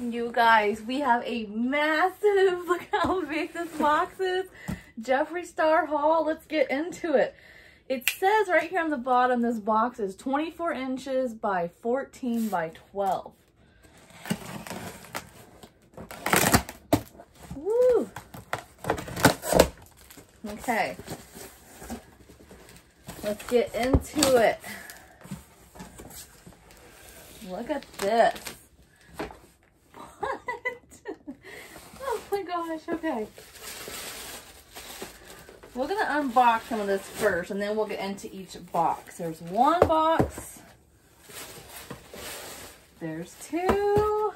You guys, we have a massive, look how big this box is. Jeffree Star haul. Let's get into it. It says right here on the bottom, this box is 24 inches by 14 by 12. Woo! Okay. Let's get into it. Look at this. What? oh my gosh, okay. We're going to unbox some of this first, and then we'll get into each box. There's one box. There's two.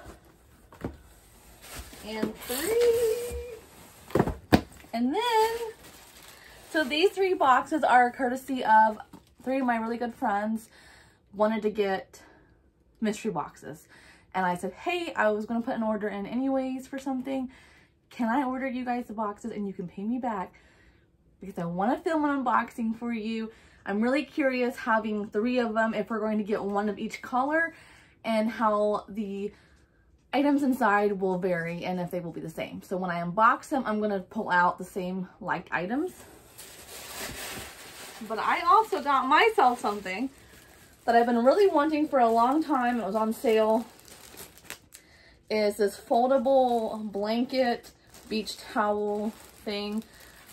And three. And then, so these three boxes are courtesy of three of my really good friends wanted to get mystery boxes. And I said, hey, I was going to put an order in anyways for something. Can I order you guys the boxes and you can pay me back? because I want to film an unboxing for you. I'm really curious having three of them if we're going to get one of each color and how the items inside will vary and if they will be the same. So when I unbox them, I'm going to pull out the same like items. But I also got myself something that I've been really wanting for a long time. It was on sale. Is this foldable blanket beach towel thing.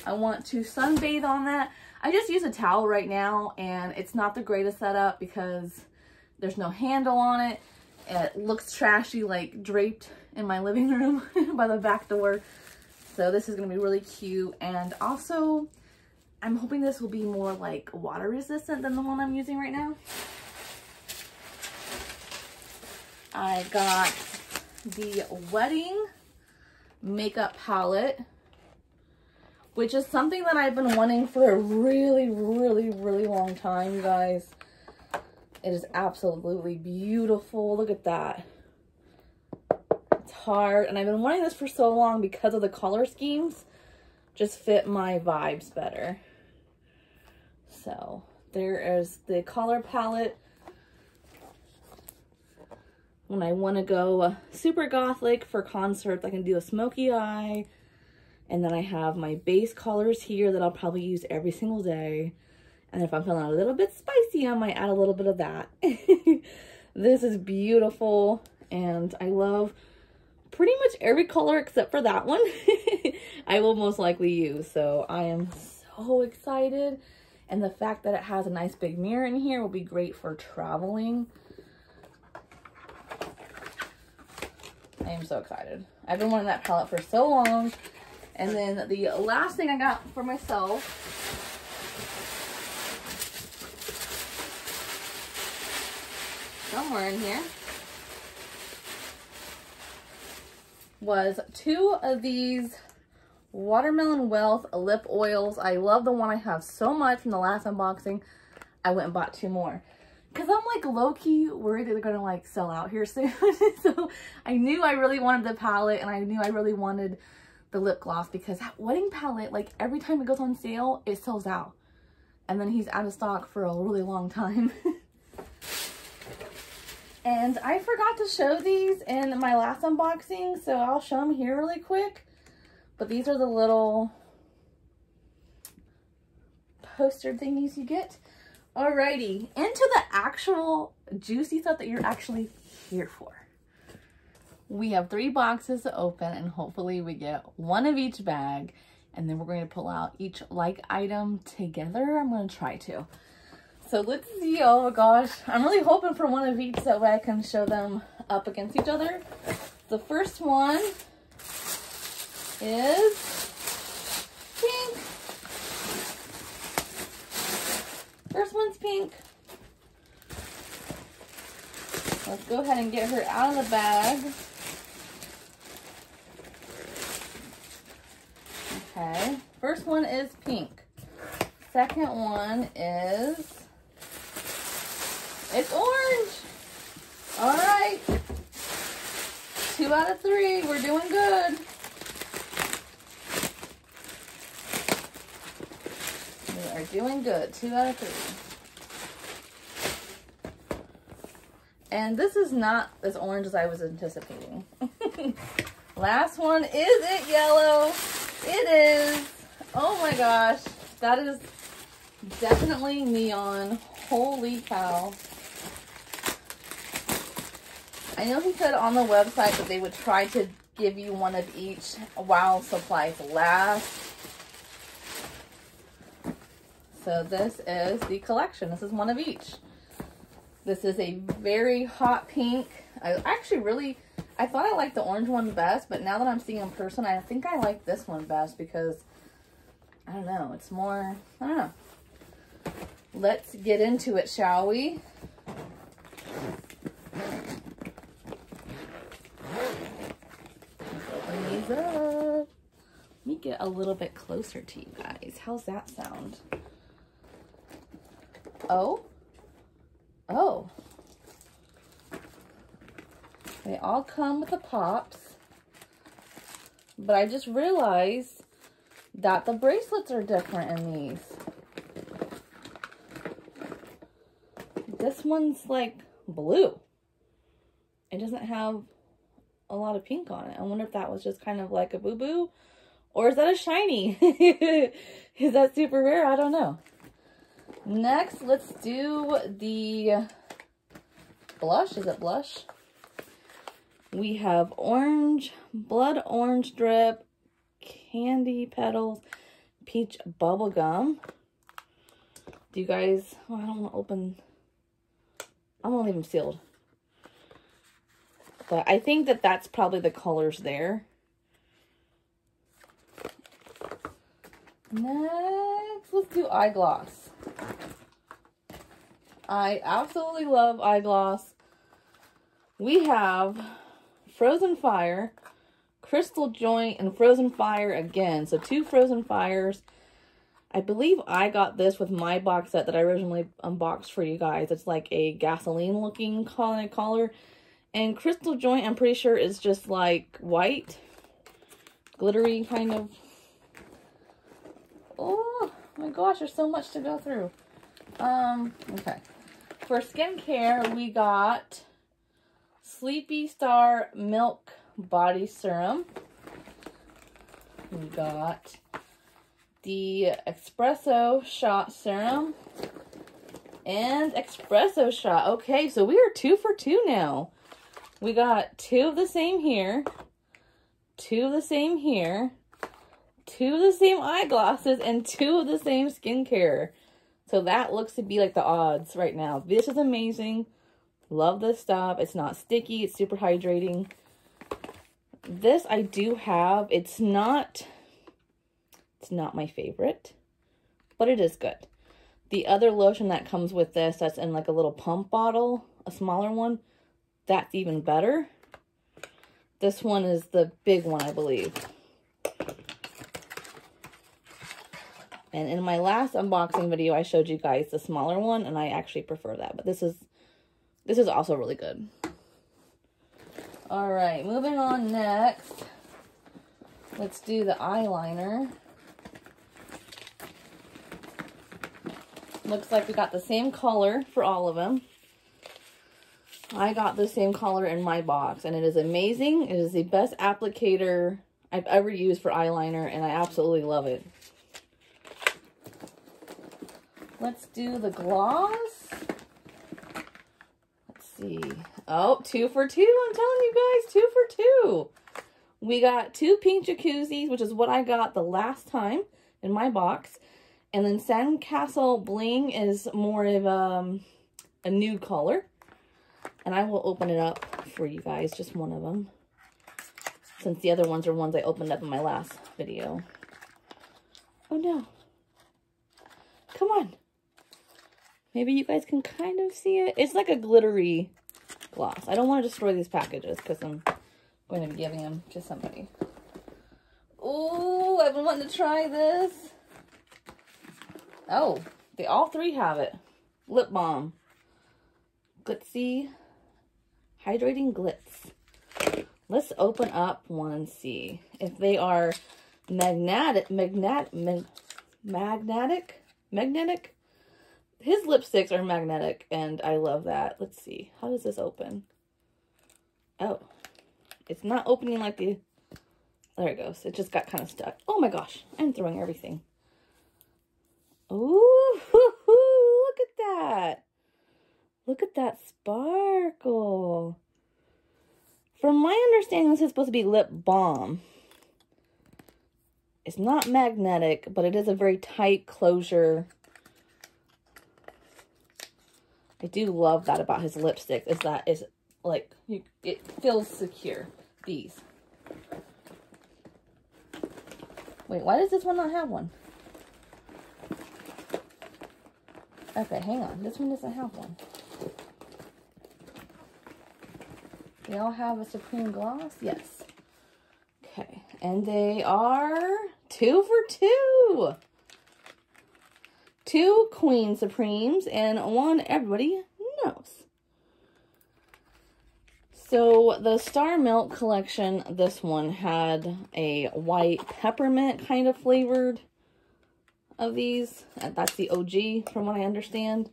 I want to sunbathe on that. I just use a towel right now and it's not the greatest setup because there's no handle on it. It looks trashy like draped in my living room by the back door. So this is going to be really cute and also I'm hoping this will be more like water resistant than the one I'm using right now. I got the wedding makeup palette which is something that I've been wanting for a really, really, really long time, you guys. It is absolutely beautiful. Look at that. It's hard, and I've been wanting this for so long because of the color schemes. Just fit my vibes better. So, there is the color palette. When I want to go uh, super gothic for concerts, I can do a smoky eye, and then I have my base colors here that I'll probably use every single day. And if I'm feeling a little bit spicy, I might add a little bit of that. this is beautiful. And I love pretty much every color except for that one. I will most likely use. So I am so excited. And the fact that it has a nice big mirror in here will be great for traveling. I am so excited. I've been wanting that palette for so long. And then the last thing I got for myself somewhere in here was two of these Watermelon Wealth lip oils. I love the one I have so much from the last unboxing. I went and bought two more. Because I'm like low-key worried that they're to like sell out here soon. so I knew I really wanted the palette and I knew I really wanted the lip gloss because that wedding palette, like every time it goes on sale, it sells out. And then he's out of stock for a really long time. and I forgot to show these in my last unboxing, so I'll show them here really quick. But these are the little poster thingies you get. Alrighty, into the actual juicy stuff that you're actually here for. We have three boxes to open and hopefully we get one of each bag and then we're going to pull out each like item together. I'm going to try to. So let's see. Oh my gosh. I'm really hoping for one of each so that way I can show them up against each other. The first one is pink. First one's pink. Let's go ahead and get her out of the bag. Okay, first one is pink. Second one is, it's orange. All right, two out of three, we're doing good. We are doing good, two out of three. And this is not as orange as I was anticipating. Last one. Is it yellow? It is. Oh my gosh. That is definitely neon. Holy cow. I know he said on the website that they would try to give you one of each while supplies last. So this is the collection. This is one of each. This is a very hot pink. I actually really, I thought I liked the orange one best, but now that I'm seeing in person, I think I like this one best because, I don't know, it's more, I don't know. Let's get into it, shall we? Open these up. Let me get a little bit closer to you guys. How's that sound? Oh? Oh. They all come with the pops. But I just realized that the bracelets are different in these. This one's like blue. It doesn't have a lot of pink on it. I wonder if that was just kind of like a boo-boo. Or is that a shiny? is that super rare? I don't know. Next, let's do the blush. Is it blush? We have orange, blood orange drip, candy petals, peach bubble gum. Do you guys, oh, I don't want to open, I'm to leave them sealed. But I think that that's probably the colors there. Next, let's do eye gloss. I absolutely love eye gloss. We have Frozen Fire, Crystal Joint, and Frozen Fire again. So two Frozen Fires. I believe I got this with my box set that I originally unboxed for you guys. It's like a gasoline looking color. And Crystal Joint, I'm pretty sure is just like white. Glittery kind of. Oh my gosh, there's so much to go through. Um, okay. For skincare, we got Sleepy Star Milk Body Serum. We got the Espresso Shot Serum and Espresso Shot. Okay, so we are two for two now. We got two of the same here, two of the same here, two of the same eye glosses, and two of the same skincare. So that looks to be like the odds right now. This is amazing. Love this stuff. It's not sticky. It's super hydrating. This I do have. It's not, it's not my favorite, but it is good. The other lotion that comes with this, that's in like a little pump bottle, a smaller one, that's even better. This one is the big one, I believe. And in my last unboxing video, I showed you guys the smaller one, and I actually prefer that. But this is, this is also really good. All right, moving on next. Let's do the eyeliner. Looks like we got the same color for all of them. I got the same color in my box and it is amazing. It is the best applicator I've ever used for eyeliner and I absolutely love it. Let's do the gloss. Let's see. Oh, two for two. I'm telling you guys, two for two. We got two pink jacuzzis, which is what I got the last time in my box. And then Sandcastle Bling is more of um, a nude color. And I will open it up for you guys, just one of them. Since the other ones are ones I opened up in my last video. Oh no. Come on. Maybe you guys can kind of see it. It's like a glittery gloss. I don't want to destroy these packages because I'm going to be giving them to somebody. Oh, I've been wanting to try this. Oh, they all three have it. Lip balm. Glitzy Hydrating Glitz. Let's open up one and see if they are magnetic, magnet, mag, magnetic, magnetic. His lipsticks are magnetic, and I love that. Let's see. How does this open? Oh, It's not opening like the... There it goes. It just got kind of stuck. Oh my gosh. I'm throwing everything. Ooh, look at that. Look at that sparkle. From my understanding, this is supposed to be lip balm. It's not magnetic, but it is a very tight closure. I do love that about his lipstick, is that is like, you, it feels secure. These. Wait, why does this one not have one? Okay, hang on. This one doesn't have one. They all have a Supreme Gloss? Yes. Okay, and they are two for two. Two Queen Supremes and one everybody knows. So the Star Milk collection, this one had a white peppermint kind of flavored of these. Uh, that's the OG from what I understand.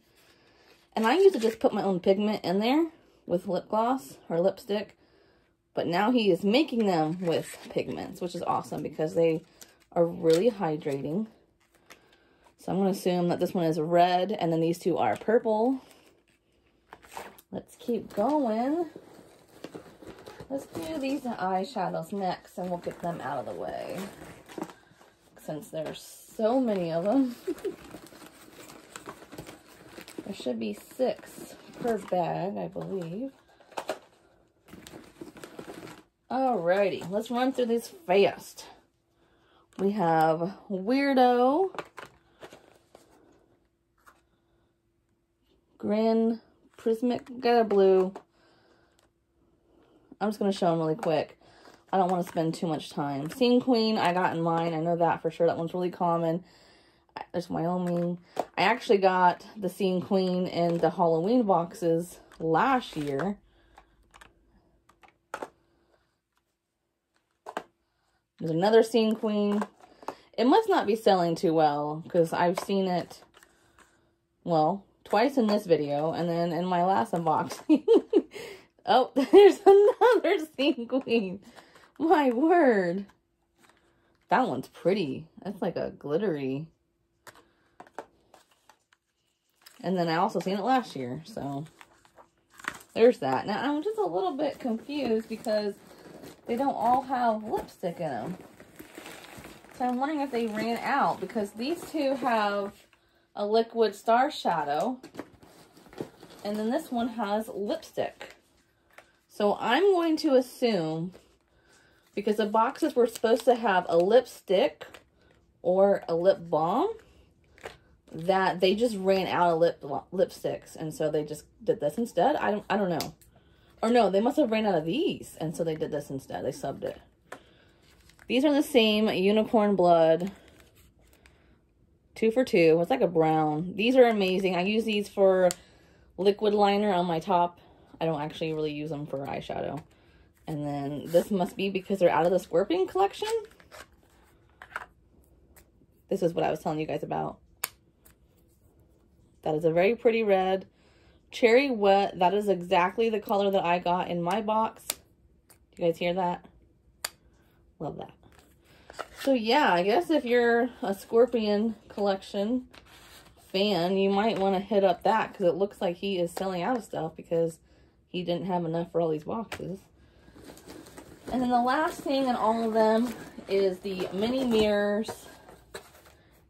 And I used to just put my own pigment in there with lip gloss or lipstick. But now he is making them with pigments, which is awesome because they are really hydrating. So I'm going to assume that this one is red and then these two are purple. Let's keep going. Let's do these eyeshadows next and we'll get them out of the way. Since there's so many of them. there should be six per bag, I believe. Alrighty, let's run through these fast. We have Weirdo, Grin, Prismatic, a blue, I'm just going to show them really quick. I don't want to spend too much time. Scene Queen, I got in mine. I know that for sure. That one's really common. There's Wyoming. I actually got the Scene Queen in the Halloween boxes last year. There's another Scene Queen. It must not be selling too well because I've seen it, well, twice in this video and then in my last unboxing. Oh, there's another scene queen. My word. That one's pretty. That's like a glittery. And then I also seen it last year, so there's that. Now, I'm just a little bit confused because they don't all have lipstick in them. So I'm wondering if they ran out because these two have a liquid star shadow and then this one has lipstick. So I'm going to assume, because the boxes were supposed to have a lipstick or a lip balm, that they just ran out of lip lipsticks. And so they just did this instead. I don't, I don't know. Or no, they must have ran out of these. And so they did this instead. They subbed it. These are the same Unicorn Blood. Two for two. It's like a brown. These are amazing. I use these for liquid liner on my top I don't actually really use them for eyeshadow. And then this must be because they're out of the Scorpion collection. This is what I was telling you guys about. That is a very pretty red. Cherry Wet. That is exactly the color that I got in my box. You guys hear that? Love that. So yeah, I guess if you're a Scorpion collection fan, you might want to hit up that because it looks like he is selling out of stuff because he didn't have enough for all these boxes. And then the last thing in all of them is the mini mirrors.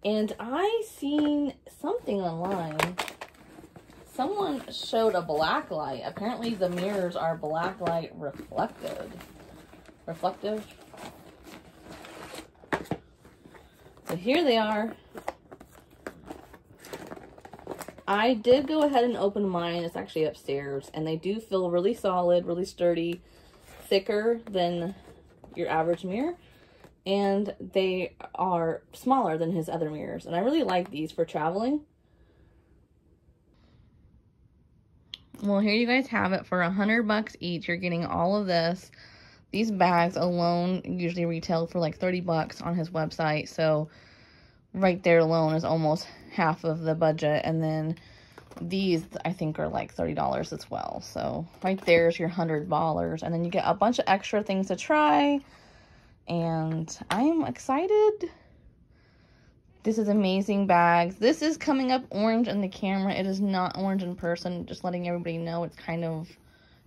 And I seen something online. Someone showed a black light. Apparently the mirrors are black light reflected. Reflective. So here they are. I did go ahead and open mine. It's actually upstairs. And they do feel really solid, really sturdy, thicker than your average mirror. And they are smaller than his other mirrors. And I really like these for traveling. Well, here you guys have it for a hundred bucks each. You're getting all of this. These bags alone usually retail for like 30 bucks on his website. So right there alone is almost half of the budget. And then these I think are like $30 as well. So right there's your $100 and then you get a bunch of extra things to try and I'm excited. This is amazing bags. This is coming up orange in the camera. It is not orange in person. Just letting everybody know it's kind of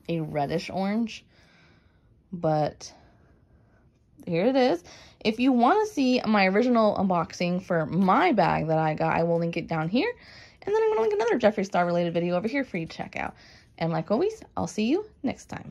a reddish orange. But here it is. If you want to see my original unboxing for my bag that I got, I will link it down here. And then I'm going to link another Jeffree Star related video over here for you to check out. And like always, I'll see you next time.